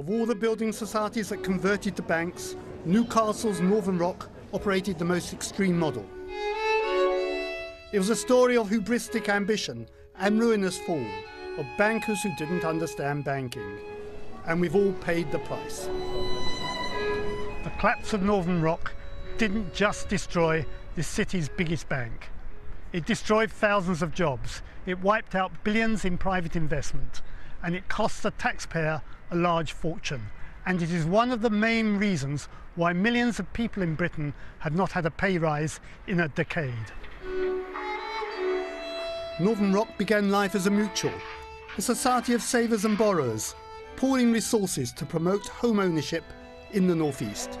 Of all the building societies that converted to banks, Newcastle's Northern Rock operated the most extreme model. It was a story of hubristic ambition and ruinous fall, of bankers who didn't understand banking. And we've all paid the price. The collapse of Northern Rock didn't just destroy the city's biggest bank. It destroyed thousands of jobs. It wiped out billions in private investment. And it cost the taxpayer a large fortune. And it is one of the main reasons why millions of people in Britain have not had a pay rise in a decade. Northern Rock began life as a mutual, a society of savers and borrowers, pooling resources to promote home ownership in the northeast.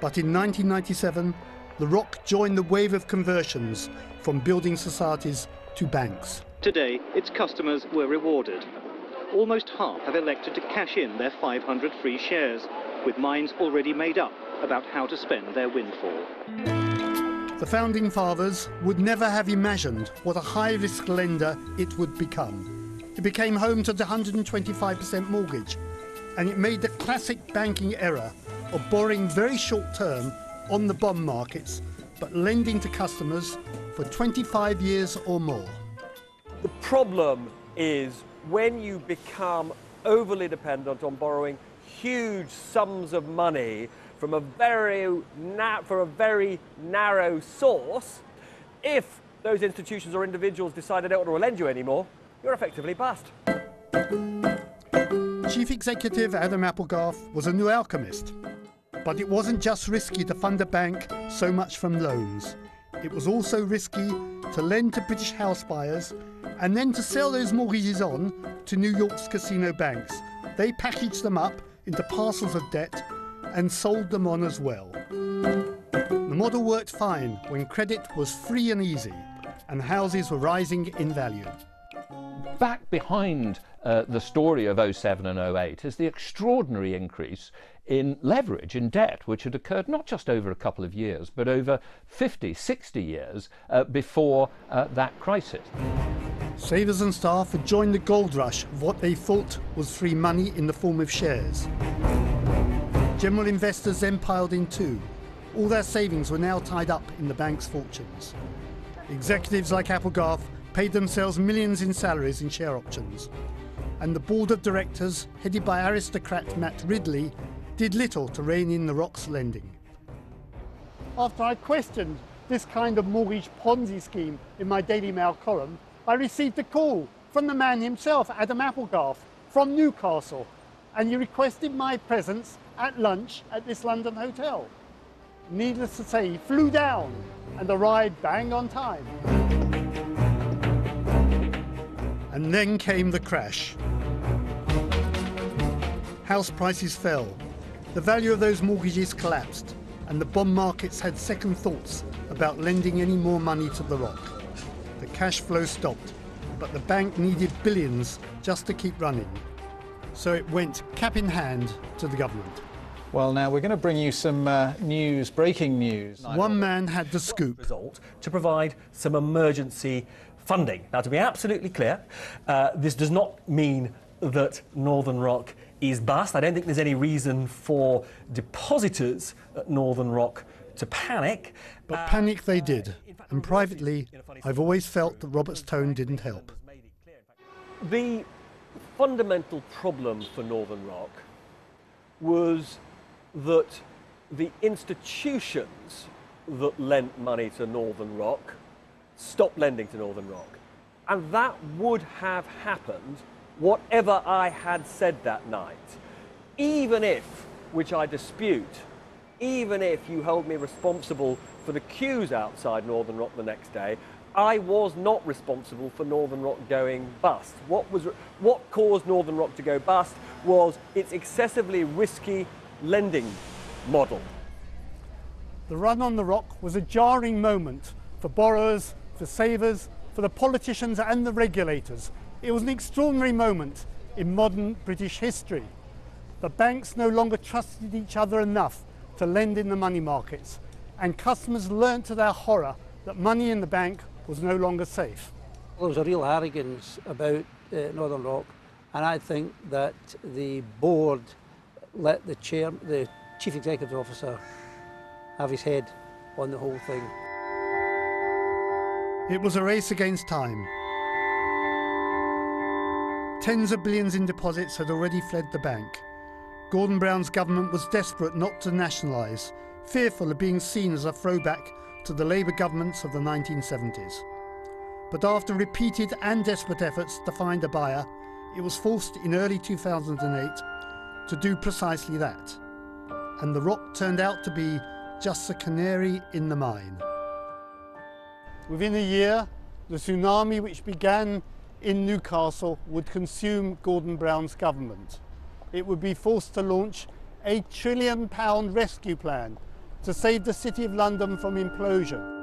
But in 1997, the Rock joined the wave of conversions from building societies to banks. Today, its customers were rewarded. Almost half have elected to cash in their 500 free shares, with minds already made up about how to spend their windfall. The founding fathers would never have imagined what a high-risk lender it would become. It became home to the 125% mortgage, and it made the classic banking error of borrowing very short term on the bond markets, but lending to customers for 25 years or more. The problem is when you become overly dependent on borrowing huge sums of money from a very, na- from a very narrow source, if those institutions or individuals decide they don't want to lend you anymore, you're effectively bust. Chief Executive Adam Applegarth was a new alchemist. But it wasn't just risky to fund a bank so much from loans. It was also risky to lend to British house buyers and then to sell those mortgages on to New York's casino banks. They packaged them up into parcels of debt and sold them on as well. The model worked fine when credit was free and easy and houses were rising in value. Back behind uh, the story of 07 and 08 is the extraordinary increase in leverage, in debt, which had occurred not just over a couple of years, but over 50, 60 years uh, before uh, that crisis. Savers and staff had joined the gold rush of what they thought was free money in the form of shares. General investors then piled in too. All their savings were now tied up in the bank's fortunes. Executives like Applegarth paid themselves millions in salaries and share options. And the board of directors, headed by aristocrat Matt Ridley, did little to rein in the Rock's lending. After I questioned this kind of mortgage Ponzi scheme in my Daily Mail column, I received a call from the man himself, Adam Applegarth, from Newcastle, and he requested my presence at lunch at this London hotel. Needless to say, he flew down and arrived bang on time. And then came the crash. House prices fell, the value of those mortgages collapsed, and the bond markets had second thoughts about lending any more money to the Rock. The cash flow stopped, but the bank needed billions just to keep running. So it went cap in hand to the government. Well, now we're going to bring you some uh, news, breaking news. One man had the scoop. Result to provide some emergency funding. Now, to be absolutely clear, uh, this does not mean that Northern Rock is bust. I don't think there's any reason for depositors at Northern Rock to panic. But uh, panic they did. Uh, and privately, I've always felt that Robert's tone didn't help. The fundamental problem for Northern Rock was that the institutions that lent money to Northern Rock stopped lending to Northern Rock. And that would have happened whatever I had said that night. Even if, which I dispute, even if you hold me responsible for the queues outside Northern Rock the next day, I was not responsible for Northern Rock going bust. What, was, what caused Northern Rock to go bust was its excessively risky lending model. The run on the rock was a jarring moment for borrowers, for savers, for the politicians and the regulators. It was an extraordinary moment in modern British history. The banks no longer trusted each other enough to lend in the money markets, and customers learnt to their horror that money in the bank was no longer safe. There was a real arrogance about uh, Northern Rock And I think that the board let the chair, the chief executive officer, have his head on the whole thing. It was a race against time. Tens of billions in deposits had already fled the bank. Gordon Brown's government was desperate not to nationalise, fearful of being seen as a throwback to the Labour governments of the 1970s. But after repeated and desperate efforts to find a buyer, it was forced in early 2008 to do precisely that. And the rock turned out to be just a canary in the mine. Within a year, the tsunami which began in Newcastle would consume Gordon Brown's government. It would be forced to launch a trillion pound rescue plan to save the City of London from implosion.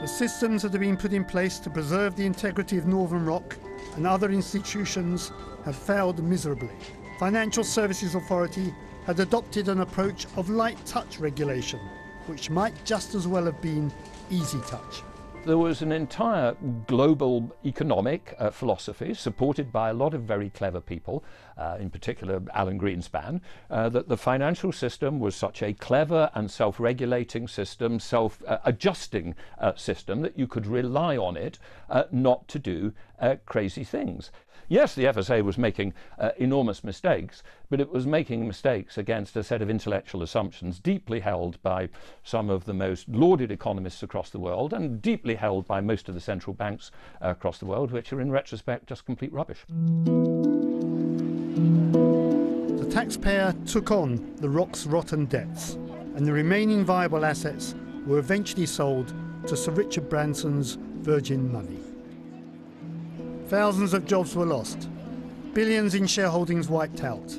The systems that have been put in place to preserve the integrity of Northern Rock and other institutions have failed miserably. Financial Services Authority had adopted an approach of light touch regulation, which might just as well have been easy touch. There was an entire global economic uh, philosophy supported by a lot of very clever people, uh, in particular Alan Greenspan, uh, that the financial system was such a clever and self regulating system, self adjusting uh, system, that you could rely on it uh, not to do uh, crazy things. Yes, the FSA was making uh, enormous mistakes, but it was making mistakes against a set of intellectual assumptions deeply held by some of the most lauded economists across the world and deeply held by most of the central banks uh, across the world, which are in retrospect just complete rubbish. The taxpayer took on the rock's rotten debts, and the remaining viable assets were eventually sold to Sir Richard Branson's Virgin Money. Thousands of jobs were lost, billions in shareholdings wiped out.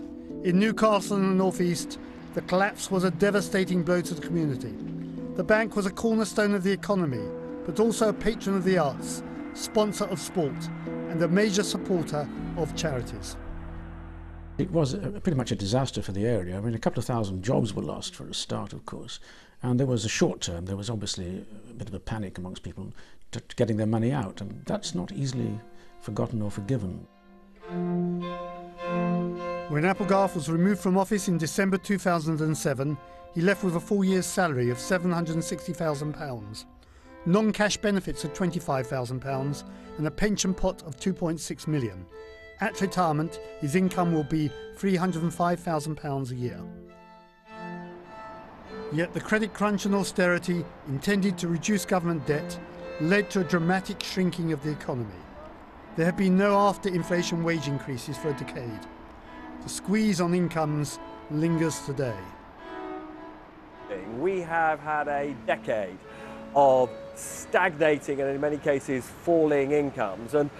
In Newcastle and the northeast, the collapse was a devastating blow to the community. The bank was a cornerstone of the economy, but also a patron of the arts, sponsor of sport, and a major supporter of charities. It was a, pretty much a disaster for the area. I mean, a couple of thousand jobs were lost for a start, of course. And there was a short term, there was obviously a bit of a panic amongst people to, to getting their money out. And that's not easily forgotten or forgiven. When Applegarth was removed from office in December 2007, he left with a full year's salary of £760,000, non cash benefits of £25,000, and a pension pot of £2.6 million. At retirement, his income will be £305,000 a year. Yet the credit crunch and austerity intended to reduce government debt led to a dramatic shrinking of the economy. There have been no after inflation wage increases for a decade. The squeeze on incomes lingers today. We have had a decade of stagnating and in many cases falling incomes. And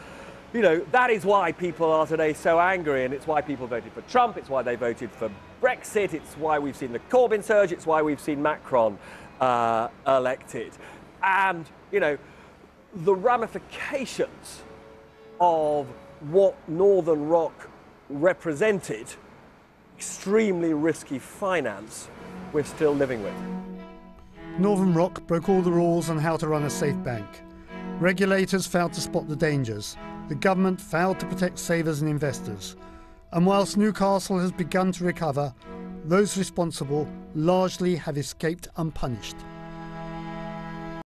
you know that is why people are today so angry. And it's why people voted for Trump. It's why they voted for Brexit. It's why we've seen the Corbyn surge. It's why we've seen Macron uh, elected. And you know the ramifications of what Northern Rock represented, extremely risky finance, we're still living with. Northern Rock broke all the rules on how to run a safe bank. Regulators failed to spot the dangers. The government failed to protect savers and investors. And whilst Newcastle has begun to recover, those responsible largely have escaped unpunished.